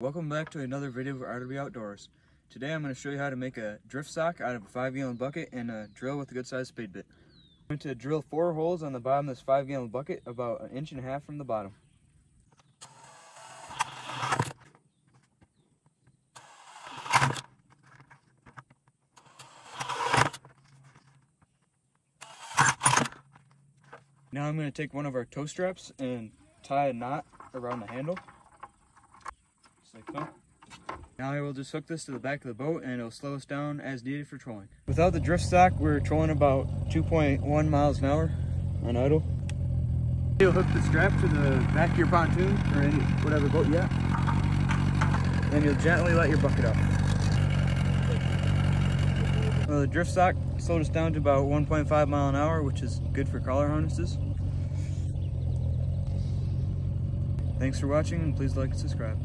Welcome back to another video of RW Outdoors. Today I'm going to show you how to make a drift sock out of a 5 gallon bucket and a drill with a good sized spade bit. I'm going to drill four holes on the bottom of this 5 gallon bucket about an inch and a half from the bottom. Now I'm going to take one of our tow straps and tie a knot around the handle. Just like so. Now I will just hook this to the back of the boat and it'll slow us down as needed for trolling. Without the drift sock, we're trolling about 2.1 miles an hour on idle. You'll hook the strap to the back of your pontoon or any whatever boat you got. Then you'll gently let your bucket up. Well, the drift sock slowed us down to about 1.5 mile an hour, which is good for crawler harnesses. Thanks for watching and please like and subscribe.